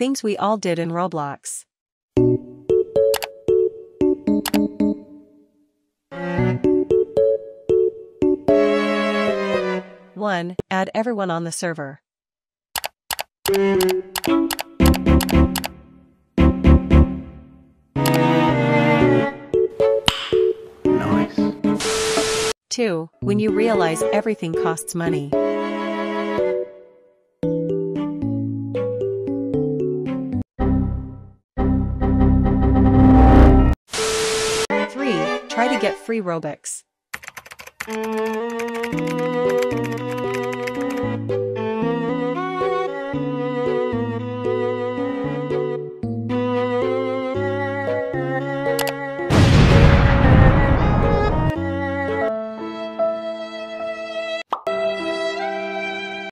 Things we all did in Roblox. One, add everyone on the server. Nice. 2. When you realize everything costs money. Try to get free Robux.